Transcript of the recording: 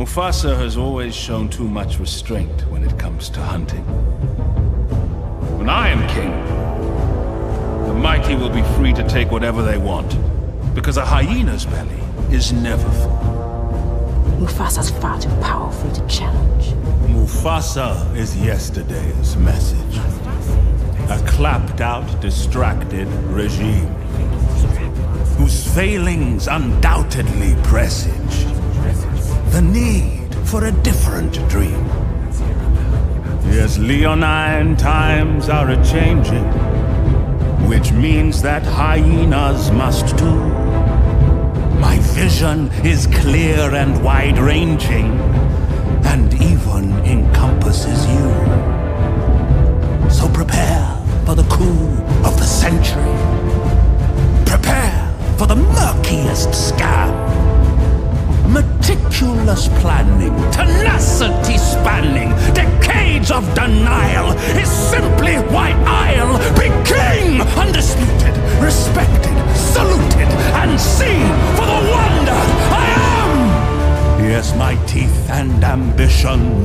Mufasa has always shown too much restraint when it comes to hunting. When I am king, the mighty will be free to take whatever they want, because a hyena's belly is never full. Mufasa's far too powerful to challenge. Mufasa is yesterday's message. A clapped out, distracted regime whose failings undoubtedly presage the need for a different dream. Yes, Leonine times are a changing, which means that hyenas must too. My vision is clear and wide ranging, and even encompasses you. So prepare for the coup of the century. Prepare for the murkiest scam. Planning, tenacity spanning, decades of denial is simply why I'll be king! Undisputed, respected, saluted, and seen for the wonder I am! Yes, my teeth and ambitions